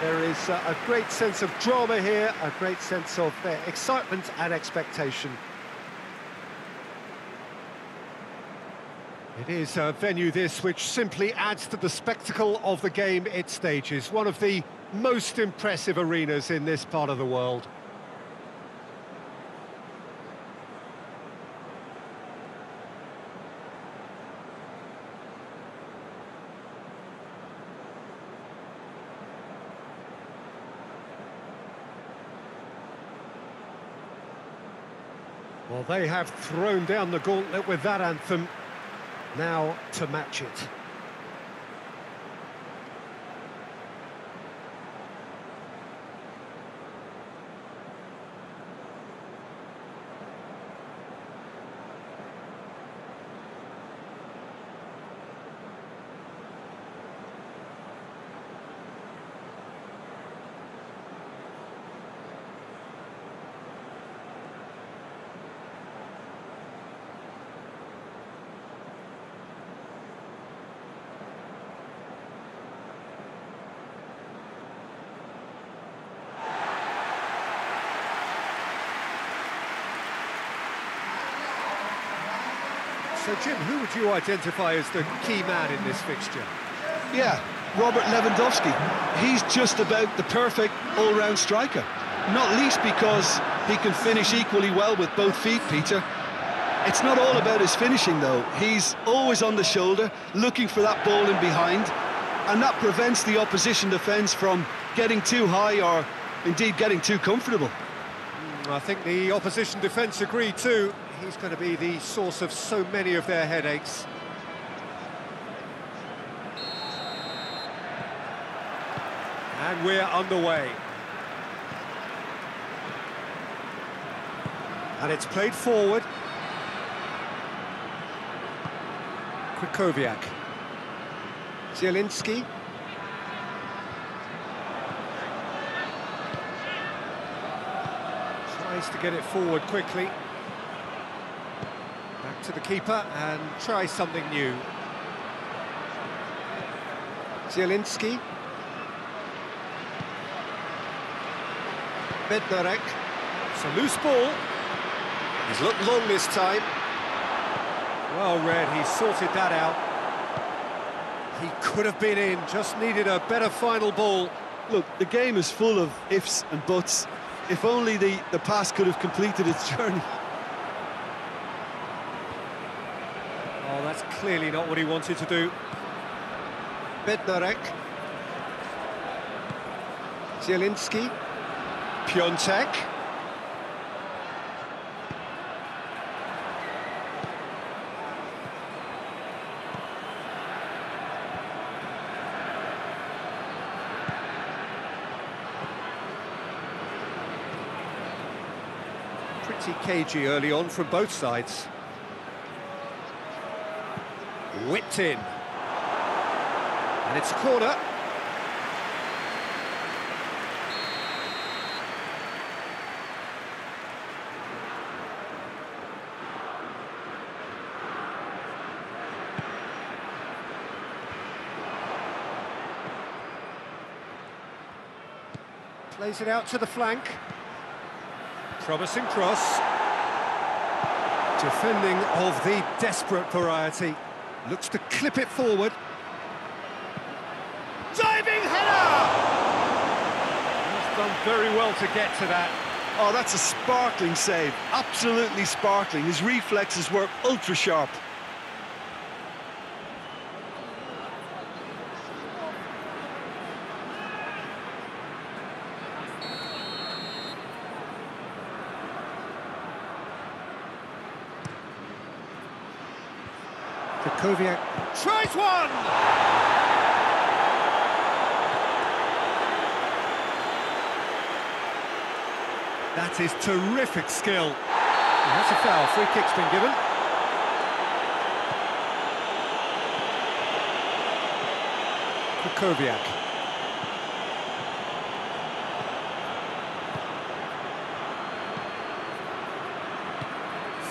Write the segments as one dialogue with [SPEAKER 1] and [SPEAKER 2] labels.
[SPEAKER 1] there is uh, a great sense of drama here, a great sense of uh, excitement and expectation. It is a venue this which simply adds to the spectacle of the game it stages, one of the most impressive arenas in this part of the world. They have thrown down the gauntlet with that anthem. Now to match it. So, Jim, who would you identify as the key man in this fixture?
[SPEAKER 2] Yeah, Robert Lewandowski. He's just about the perfect all-round striker. Not least because he can finish equally well with both feet, Peter. It's not all about his finishing, though. He's always on the shoulder, looking for that ball in behind, and that prevents the opposition defence from getting too high or, indeed, getting too comfortable.
[SPEAKER 1] I think the opposition defence agree too he's going to be the source of so many of their headaches. And we're underway. And it's played forward. Krychowiak. Zielinski. Tries to get it forward quickly to the keeper and try something new. Zielinski. Bednarek. It's a loose ball. He's looked long this time. Well read, he sorted that out. He could have been in, just needed a better final ball.
[SPEAKER 2] Look, the game is full of ifs and buts. If only the, the pass could have completed its journey.
[SPEAKER 1] that's clearly not what he wanted to do. Bednarek. Zielinski. Piątek. Pretty cagey early on from both sides. Whipped in. And it's a corner. Plays it out to the flank. Promising cross. Defending of the desperate variety. Looks to clip it forward. Diving header! He's done very well to get to that.
[SPEAKER 2] Oh, that's a sparkling save. Absolutely sparkling. His reflexes were ultra sharp.
[SPEAKER 1] Kovac tries one! That is terrific skill. And that's a foul, free kick's been given. For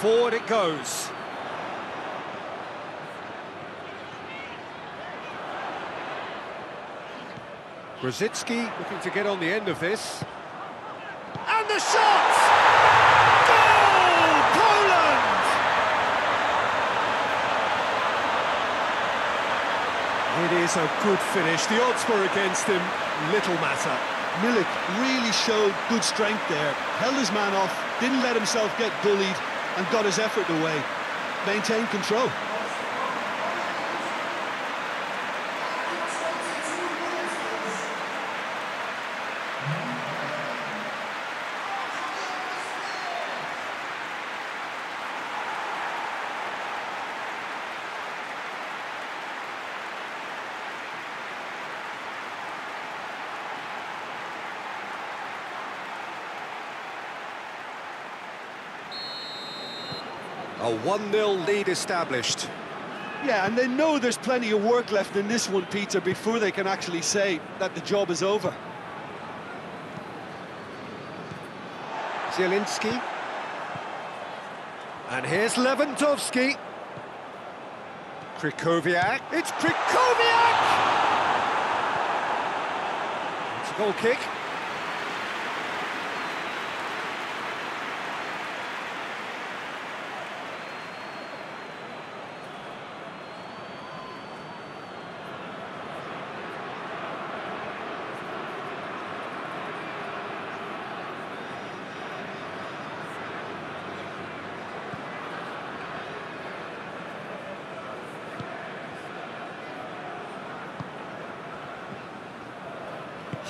[SPEAKER 1] Forward it goes. Grosicki looking to get on the end of this. And the shot! Goal! Poland! It is a good finish. The odds were against him. Little matter.
[SPEAKER 2] Milik really showed good strength there, held his man off, didn't let himself get bullied, and got his effort away. Maintained control.
[SPEAKER 1] A 1-0 lead established.
[SPEAKER 2] Yeah, and they know there's plenty of work left in this one, Peter, before they can actually say that the job is over.
[SPEAKER 1] Zielinski. And here's Lewandowski. Krychowiak. It's Krychowiak! It's a goal kick.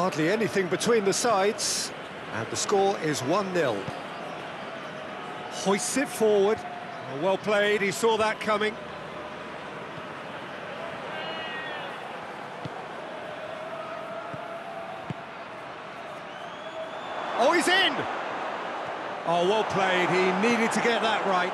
[SPEAKER 1] Hardly anything between the sides. And the score is 1-0. Hoists it forward. Well played, he saw that coming. Oh, he's in! Oh, well played, he needed to get that right.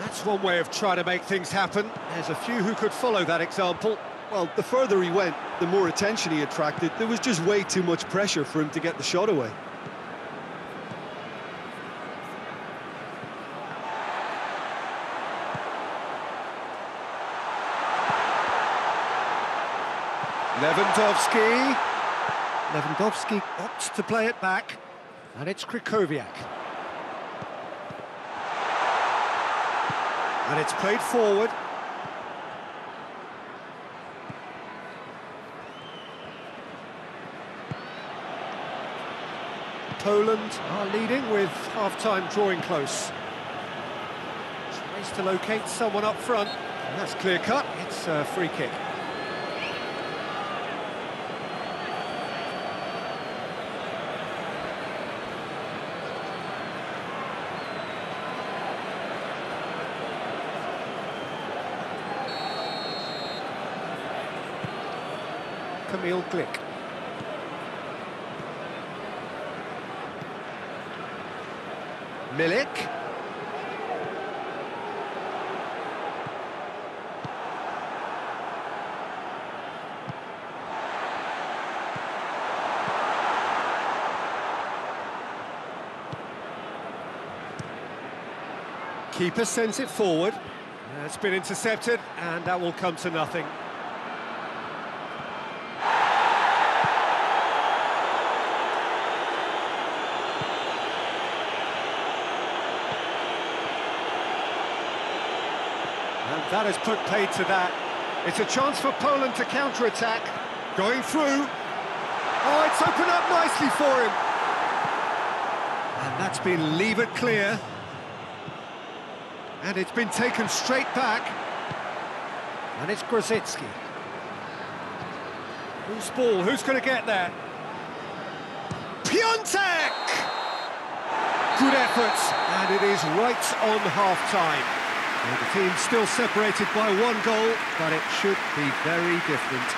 [SPEAKER 1] That's one way of trying to make things happen. There's a few who could follow that example.
[SPEAKER 2] Well, the further he went, the more attention he attracted. There was just way too much pressure for him to get the shot away.
[SPEAKER 1] Lewandowski. Lewandowski opts to play it back. And it's Krychowiak. And it's played forward. Poland are leading with half-time drawing close. Tries to locate someone up front. And that's clear-cut. It's a free kick. Kamil Glik. Milik. Keeper sends it forward. It's been intercepted, and that will come to nothing. That has put paid to that. It's a chance for Poland to counter-attack. Going through. Oh, it's opened up nicely for him. And that's been levered clear. And it's been taken straight back. And it's Grosicki. Who's ball? Who's going to get that? Piątek! Good effort, and it is right on half-time. Well, the team's still separated by one goal, but it should be very different.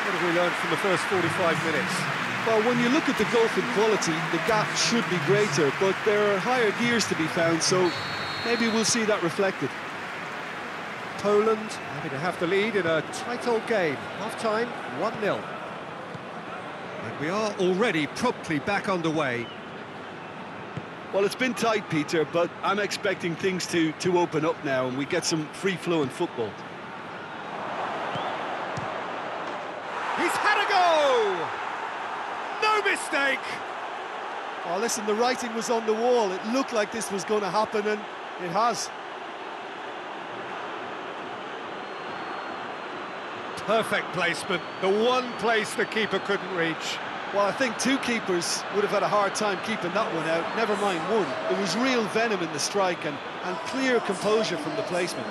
[SPEAKER 1] What have we learned from the first 45 minutes?
[SPEAKER 2] Well, when you look at the gulf in quality, the gap should be greater, but there are higher gears to be found, so maybe we'll see that reflected.
[SPEAKER 1] Poland happy to have the lead in a tight old game. Half-time, 1-0. And we are already promptly back underway.
[SPEAKER 2] Well, it's been tight, Peter, but I'm expecting things to, to open up now and we get some free-flowing football.
[SPEAKER 1] He's had a go! No mistake!
[SPEAKER 2] Oh, listen, the writing was on the wall. It looked like this was going to happen, and it has.
[SPEAKER 1] Perfect placement, the one place the keeper couldn't reach.
[SPEAKER 2] Well, I think two keepers would have had a hard time keeping that one out, never mind one. There was real venom in the strike and, and clear composure from the placement.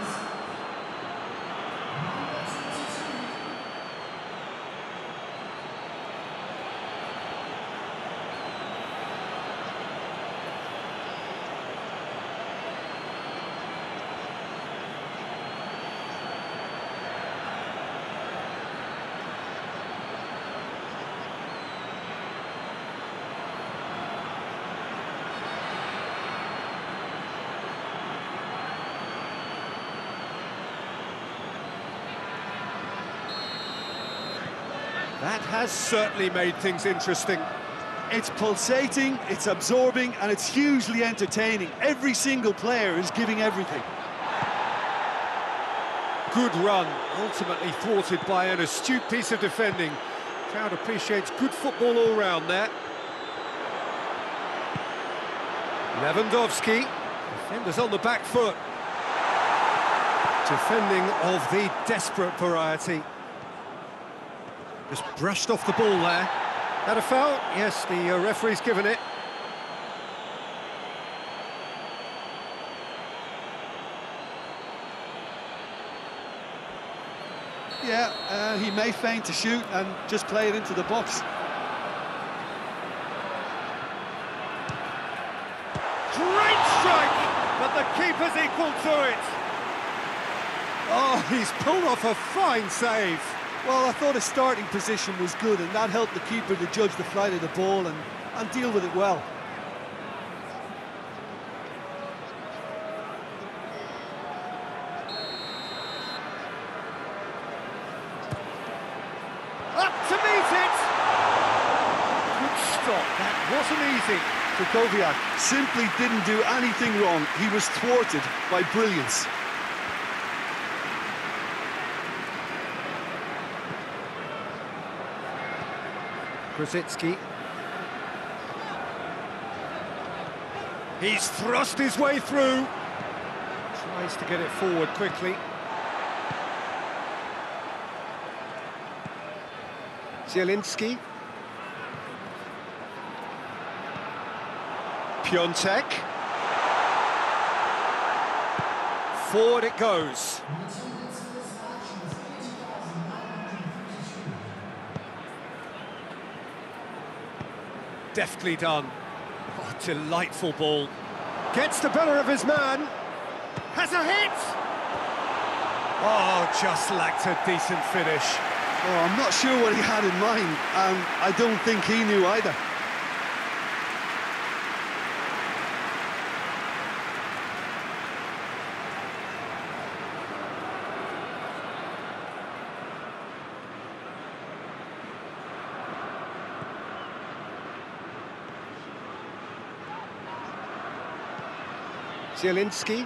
[SPEAKER 1] That has certainly made things interesting.
[SPEAKER 2] It's pulsating, it's absorbing, and it's hugely entertaining. Every single player is giving everything.
[SPEAKER 1] Good run, ultimately thwarted by an astute piece of defending. Crowd appreciates good football all round there. Lewandowski, defenders on the back foot. Defending of the desperate variety. Just brushed off the ball there. That a foul? Yes, the uh, referee's given it.
[SPEAKER 2] Yeah, uh, he may feign to shoot and just play it into the box.
[SPEAKER 1] Great strike, but the keeper's equal to it. Oh, he's pulled off a fine save.
[SPEAKER 2] Well, I thought his starting position was good, and that helped the keeper to judge the flight of the ball and, and deal with it well.
[SPEAKER 1] Up to meet it! Good stop, that wasn't easy.
[SPEAKER 2] Krychowiak simply didn't do anything wrong. He was thwarted by brilliance.
[SPEAKER 1] Grosicki. He's thrust his way through. Tries to get it forward quickly. Zielinski. Piątek. Forward it goes. Deftly done. Oh, delightful ball. Gets the better of his man. Has a hit! Oh, just lacked a decent finish.
[SPEAKER 2] Oh, I'm not sure what he had in mind, and I don't think he knew either.
[SPEAKER 1] Zielinski.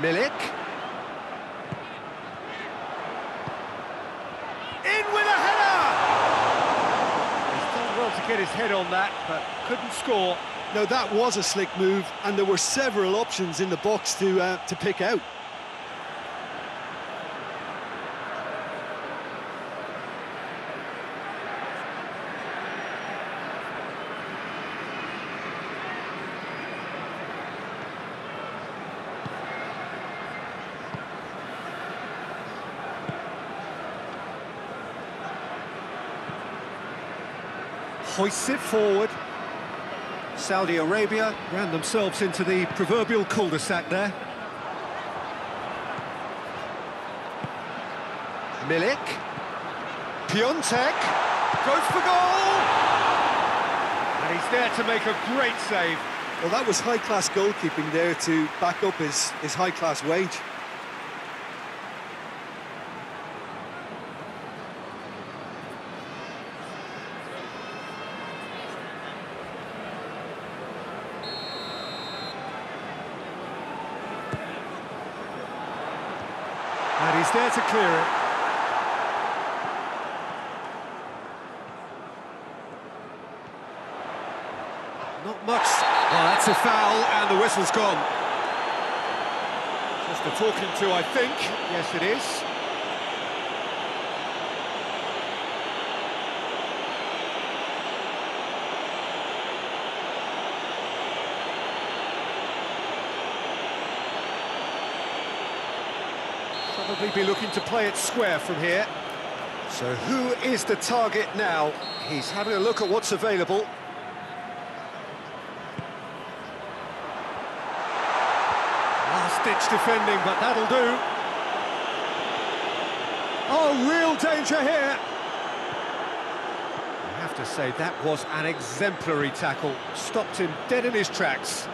[SPEAKER 1] Milik. In with a header! He's done well to get his head on that, but couldn't score.
[SPEAKER 2] No, that was a slick move, and there were several options in the box to, uh, to pick out.
[SPEAKER 1] hoists it forward. Saudi Arabia ran themselves into the proverbial cul-de-sac there. Milik. Piątek. Goes for goal! And he's there to make a great save.
[SPEAKER 2] Well, that was high-class goalkeeping there to back up his, his high-class wage.
[SPEAKER 1] He's there to clear it. Not much. Oh, that's a foul, and the whistle's gone. Just a talking to, I think. Yes, it is. Probably be looking to play it square from here. So who is the target now? He's having a look at what's available. Last-ditch defending, but that'll do. Oh, real danger here. I have to say, that was an exemplary tackle. Stopped him dead in his tracks.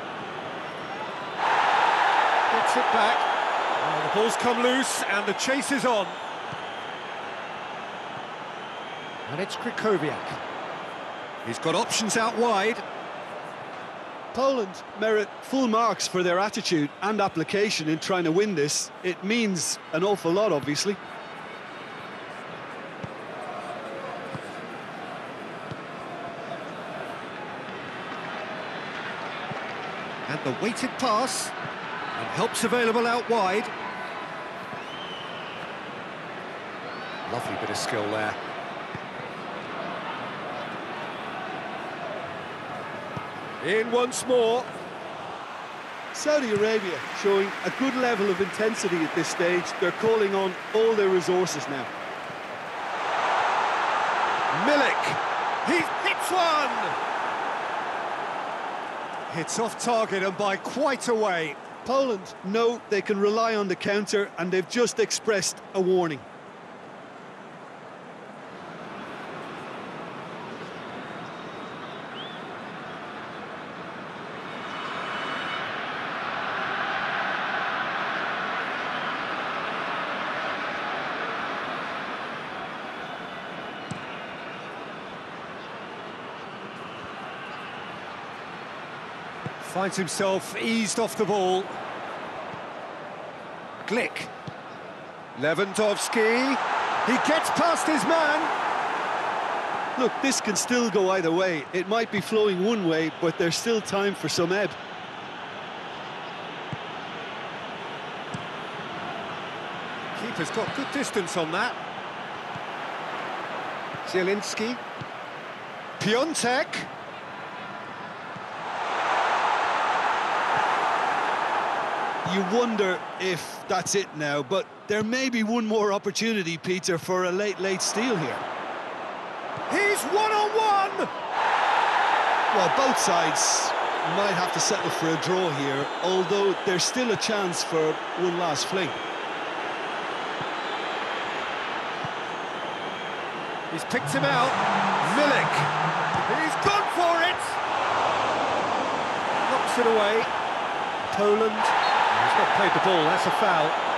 [SPEAKER 1] Gets it back. Ball's come loose, and the chase is on. And it's Krychowiak. He's got options out wide.
[SPEAKER 2] Poland merit full marks for their attitude and application in trying to win this. It means an awful lot, obviously.
[SPEAKER 1] And the weighted pass. And helps available out wide. Lovely bit of skill there. In once more.
[SPEAKER 2] Saudi Arabia showing a good level of intensity at this stage. They're calling on all their resources now.
[SPEAKER 1] Milik. He hits one! Hits off target and by quite a way.
[SPEAKER 2] Poland know they can rely on the counter and they've just expressed a warning.
[SPEAKER 1] Finds himself eased off the ball. Glik. Lewandowski. He gets past his man.
[SPEAKER 2] Look, this can still go either way. It might be flowing one way, but there's still time for some ebb.
[SPEAKER 1] Keeper's got good distance on that. Zielinski. Piątek.
[SPEAKER 2] You wonder if that's it now, but there may be one more opportunity, Peter, for a late, late steal here.
[SPEAKER 1] He's one-on-one! -on -one.
[SPEAKER 2] Well, both sides might have to settle for a draw here, although there's still a chance for one last fling.
[SPEAKER 1] He's picked him out. Milik. He's gone for it! Knocks it away. Poland. Not played the ball, that's a foul.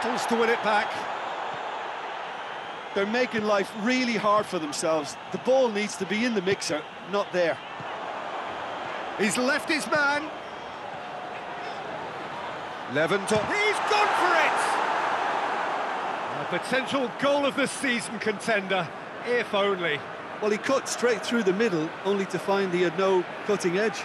[SPEAKER 1] battles to win it back.
[SPEAKER 2] They're making life really hard for themselves. The ball needs to be in the mixer, not there.
[SPEAKER 1] He's left his man. Lewandowski. He's gone for it! A potential goal of the season contender, if only.
[SPEAKER 2] Well, he cut straight through the middle, only to find he had no cutting edge.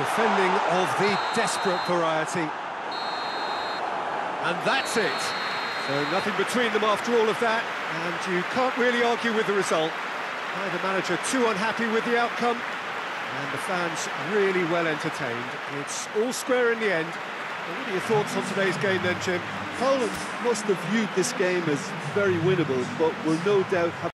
[SPEAKER 1] Defending of the desperate variety. And that's it. So nothing between them after all of that, and you can't really argue with the result. Neither manager too unhappy with the outcome, and the fans really well entertained. It's all square in the end. What are your thoughts on today's game then, Jim?
[SPEAKER 2] Poland must have viewed this game as very winnable, but will no doubt have